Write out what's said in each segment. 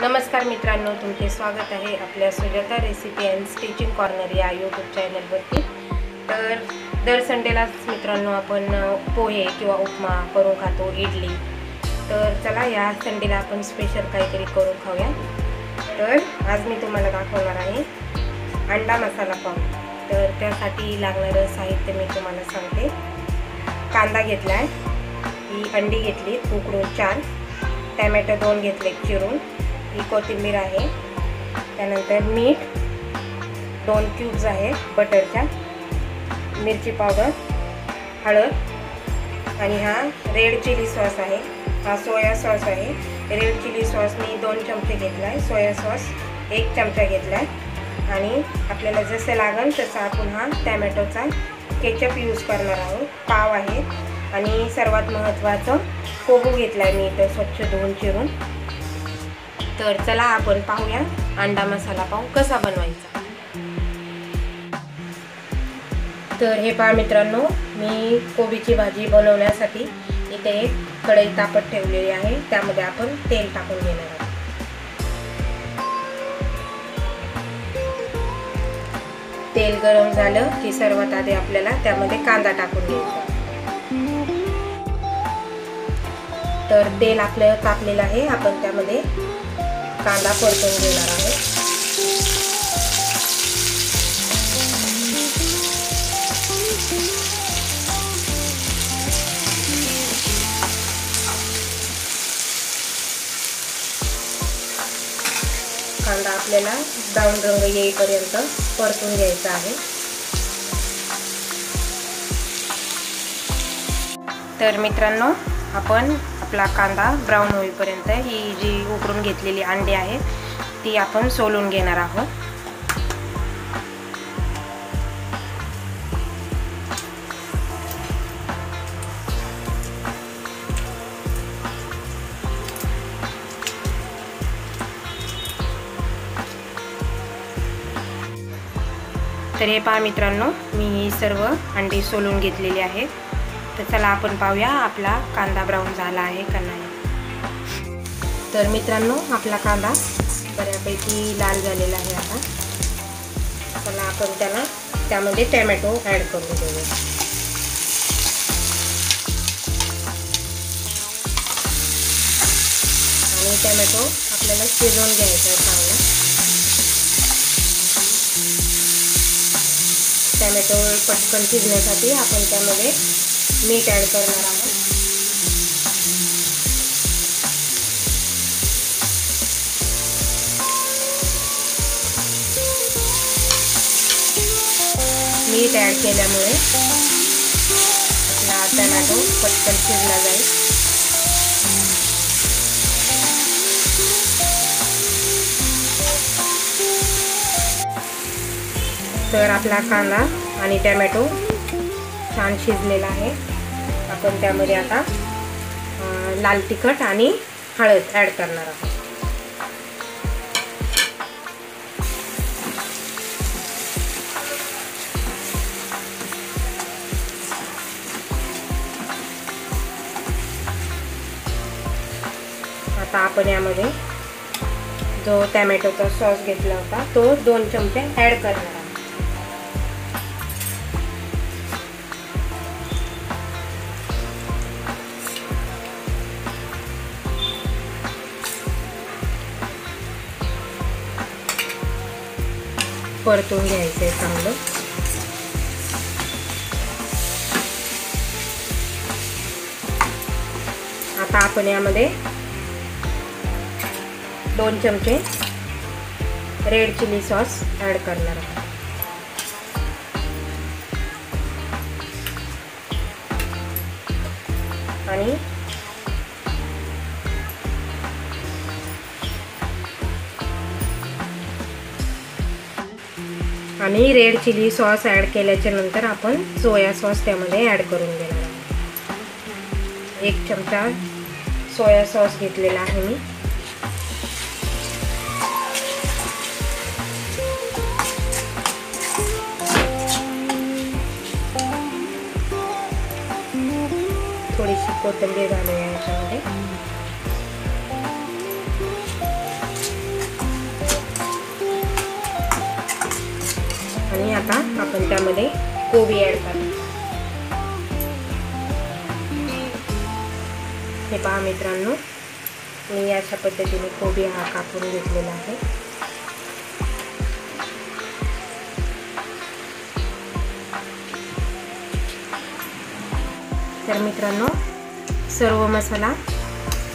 नमस्कार मित्रांनो तुमचे स्वागत आहे आपल्या Sujata recipe and stitching corner या यूट्यूब चॅनलवरती तर दर संडेलाच मित्रांनो आपण पोहे किंवा उपमा करून खातो इडली. तर चला या संडेला आपण स्पेशल काहीतरी करून खाऊया. तर आज मी तुम्हाला दाखवणार आहे अंडा मसाला पाव. तर त्यासाठी लागणारं साहित्य मी तुम्हाला सांगते. कांदा घेतला आहे ही अंडी घेतली उकडून चार. टॅमॅटो दोन घेतले चिरून. ही कोथिंबीर आहे. त्यानंतर मीठ दोन क्यूब्स आहे बटरच्या. मिरची पावडर हळद आणि हा रेड चिली सॉस आहे. हा सोया सॉस आहे. रेड चिली सॉस मी दोन चमचे घेतला आहे सोया सॉस एक चमचा घेतला आहे आणि आपल्याला जसं लागेल तसं आपण हा टॅमॅटोचा केचप यूज करणार आहोत. पाव आहे. आणि सर्वात महत्त्वाचं कोबू घेतला आहे मी इथं स्वच्छ धुवून चिरून. तर चला आपण पाहूया अंडा मसाला पाव कसा बनवायचा. तर हे पहा मित्रांनो मी कोबीची भाजी बनवण्यासाठी इथे एक कढई तापत ठेवलेली आहे. त्यामध्ये आपण तेल टाकून घेणार आहोत. तेल गरम झालं की सर्वात आधी आपल्याला त्यामध्ये कांदा टाकून घ्यायचा. तर तेल आपलं तापलेलं आहे. आपण त्यामध्ये कांदा परतून घेणार आहे. कांदा आपल्याला ब्राऊन रंग येईपर्यंत परतून घ्यायचा आहे. तर मित्रांनो आपण आपला कांदा ब्राऊन होईपर्यंत ही जी उकरून घेतलेली अंडी आहे ती आपण सोलून घेणार आहोत. तर हे पहा मित्रांनो मी ही सर्व अंडी सोलून घेतलेली आहेत. तर चला आपण पाहूया आपला कांदा ब्राऊन झाला आहे का नाही. तर मित्रांनो आपला कांदा बऱ्यापैकी लाल झालेला आहे आता. चला आपण त्याला त्यामध्ये टॅमॅटो ॲड करून देऊया आणि टॅमॅटो आपल्याला शिजवून घ्यायचा आहे चांगला. टॅमॅटो पटकन शिजण्यासाठी आपण त्यामध्ये मीठ ॲड करणार आहोत. मीठ ॲड केल्यामुळे आपला टमॅटो पटकन शिजला जाईल. तर आपला कांदा आणि टॅमॅटो छान शिजलेला आहे. आपण त्यामध्ये आता लाल तिखट आणि हळद ॲड करणार आहोत. आता आपण यामध्ये जो टॅमॅटोचा सॉस घेतला होता तो दोन चमचे ॲड करणार परतून घ्यायचं आहे चांगलं. आता आपण यामध्ये दोन चमचे रेड चिली सॉस ॲड करणार आहोत. आणि आणि रेड चिली सॉस ॲड केल्याच्यानंतर आपण सोया सॉस त्यामध्ये ॲड करून देणार आहोत. एक चमचा सोया सॉस घेतलेला आहे मी. थोडीशी कोथिंबीर घालूया याच्यामध्ये. आता आपण त्यामध्ये कोबी ॲड करू. हे पहा मित्रांनो मी अशा पद्धतीने कोबी हा कापून घेतलेला आहे. तर मित्रांनो सर्व मसाला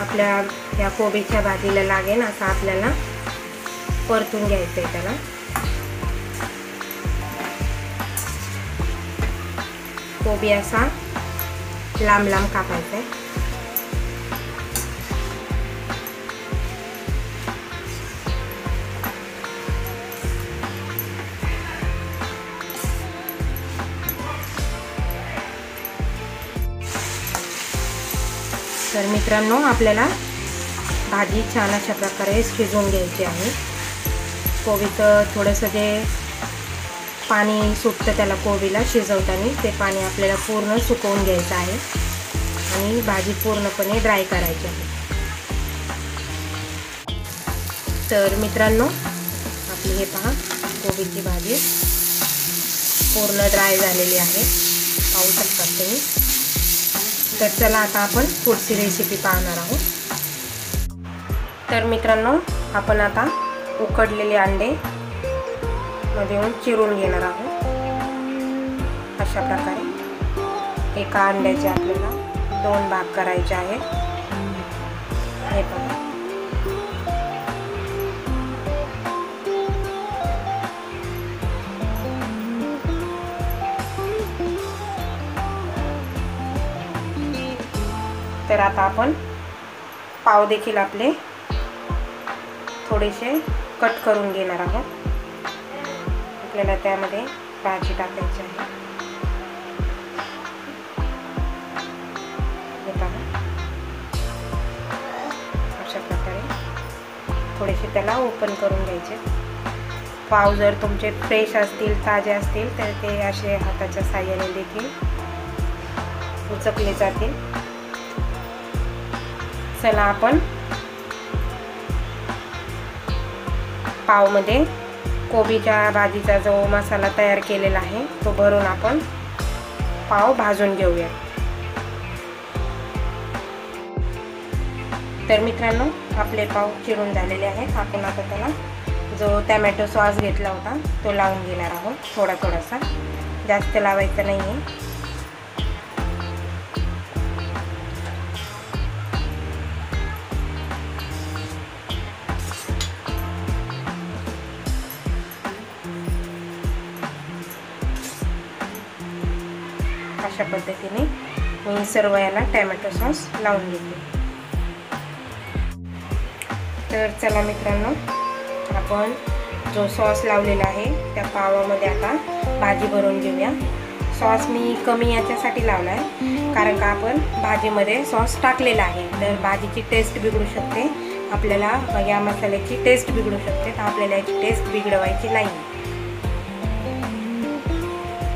आपल्या या कोबीच्या भाजीला लागेल असा आपल्याला परतून घ्यायचं आहे त्याला. कोबी असा लांब लांब कापायचा आहे तर मित्रांनो आपल्याला भाजी छान अशा प्रकारे शिजवून घ्यायची आहे. कोबीचं थोडंसं जे पाणी सुटतं त्याला कोबीला शिजवताना. ते पाणी आपल्याला पूर्ण सुकवून घ्यायचं आहे. आणि भाजी पूर्णपणे ड्राय करायची आहे. तर मित्रांनो आपली हे पहा कोबीची भाजी पूर्ण ड्राय झालेली आहे. पाहू शकतात तुम्ही. तर चला आता आपण पुढची रेसिपी पाहणार आहोत. तर मित्रांनो आपण आता उकडलेले अंडे मध्ये चिरून घेणार आहोत. अशा प्रकारे एका अंड्याचे आपल्याला दोन भाग करायचे आहेत. हे बघा. तर आता आपण पाव देखील आपले थोडेसे कट करून घेणार आहोत. आपल्याला त्यामध्ये भाजी टाकायची आहे. अशा प्रकारे थोडेसे त्याला ओपन करून घ्यायचे. पाव जर तुमचे फ्रेश असतील ताजे असतील तर ते असे हाताच्या साह्याने देखील उचकले जातील. चला आपण पावमध्ये कोबीच्या भाजीचा जो मसाला तयार केलेला आहे तो भरून आपण पाव भाजून घेऊया. तर मित्रांनो आपले पाव चिरून झालेले आहेत. आपण आता त्याला जो टॅमॅटो सॉस घेतला होता तो लावून घेणार आहोत थोडा थोडासा जास्त लावायचा नाही आहे अशा पद्धतीने मी सर्व याला टॅमॅटो सॉस लावून घेते. तर चला मित्रांनो आपण जो सॉस लावलेला आहे त्या पावामध्ये आता भाजी भरून घेऊया. सॉस मी कमी याच्यासाठी लावला आहे कारण का आपण भाजीमध्ये सॉस टाकलेला आहे. तर भाजीची टेस्ट बिघडू शकते. आपल्याला या मसाल्याची टेस्ट बिघडू शकते. तर आपल्याला याची टेस्ट बिघडवायची नाही.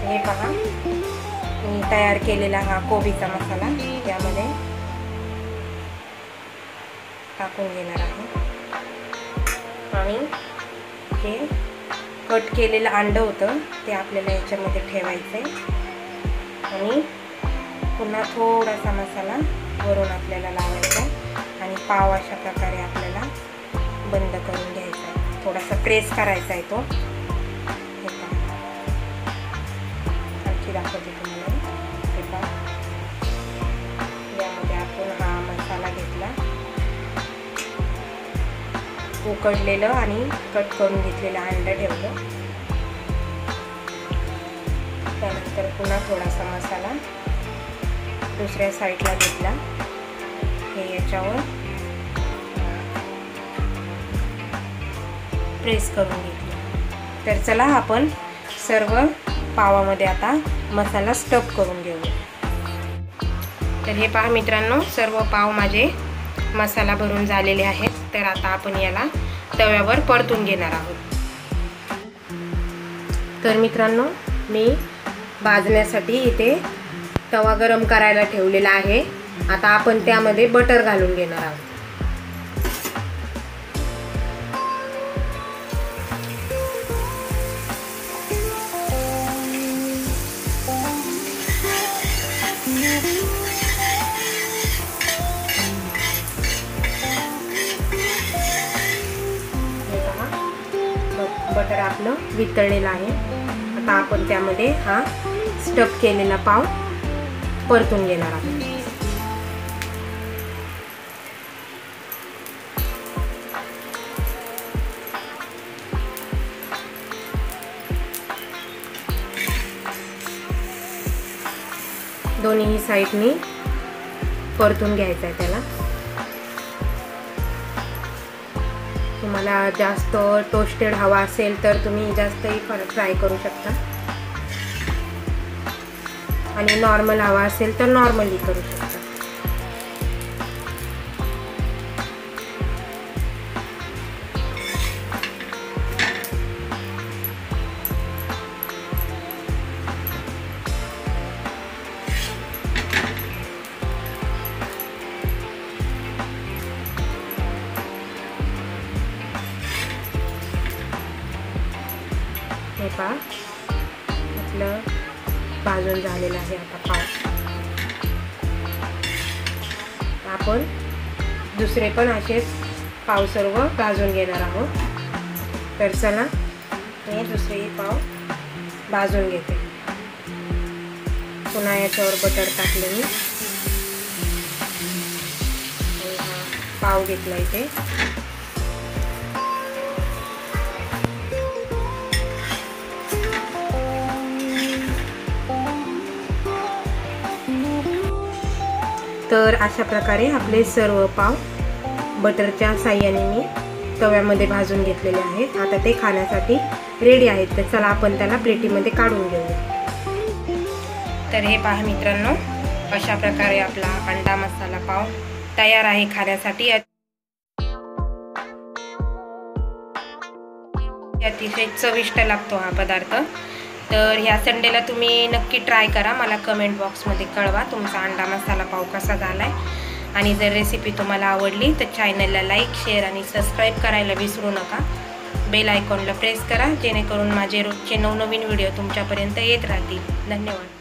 हे पहा. तयार केलेला हा कोबीचा मसाला त्यामध्ये टाकून घेणार आहे. आणि हे कट केलेलं अंडं होतं ते आपल्याला याच्यामध्ये ठेवायचं आहे आणि पुन्हा थोडासा मसाला वरून आपल्याला लावायचा आणि पाव अशा प्रकारे आपल्याला बंद करून घ्यायचा आहे. थोडासा प्रेस करायचा आहे तो. उकडलेलं आणि कट करून घेतलेलं अंडं ठेवलं. त्यानंतर पुन्हा थोडासा मसाला दुसऱ्या साईडला घेतला. हे याच्यावर प्रेस करून घेतलं. तर चला आपण सर्व पावामध्ये आता मसाला स्टप करून घेऊ तर हे पहा मित्रांनो सर्व पाव माझे मसाला भरून झालेले आहेत. तर आता आपण याला तव्यावर परतून घेणार आहोत. तर मित्रांनो मी भाजण्यासाठी इथे तवा गरम करायला ठेवलेला आहे. आता आपण त्यामध्ये बटर घालून घेणार आहोत. बटर आपलं वितळलेलं आहे. आता आपण त्यामध्ये हा स्टफ केलेला पाव परतून घेणार आहोत. दोन्ही साईडनी परतून घ्यायचं आहे त्याला. तुम्हाला जास्त टोस्टेड हवा असेल तर तुम्ही जास्तही फ्राय करू शकता. आणि नॉर्मल हवा असेल तर नॉर्मली करू शकता. भाजून आता पाव. आपण दुसरे पण असेच पाव सर्व भाजून घेणार आहोत. तर चला मी दुसरेही पाव भाजून घेते. पुन्हा याच्यावर बटर टाकले मी. पाव घेतला इथे. तर अशा प्रकारे आपले सर्व पाव बटरच्या साह्याने मी तव्यामध्ये भाजून घेतलेले आहेत. आता ते खाण्यासाठी रेडी आहेत. तर चला आपण त्याला प्लेटीमध्ये काढून घेऊया. तर हे पहा मित्रांनो अशा प्रकारे आपला अंडा मसाला पाव तयार आहे खाण्यासाठी. अतिशय चविष्ट लागतो हा पदार्थ. तर ह्या संडेला तुम्ही नक्की ट्राय करा. मला कमेंट बॉक्समध्ये कळवा तुमचा अंडा मसाला पाव कसा झाला आहे आणि जर रेसिपी तुम्हाला आवडली तर चॅनलला लाईक शेअर आणि सबस्क्राईब करायला विसरू नका. बेल आयकॉनला प्रेस करा जेणेकरून माझे रोजचे नवनवीन व्हिडिओ तुमच्यापर्यंत येत राहतील. धन्यवाद.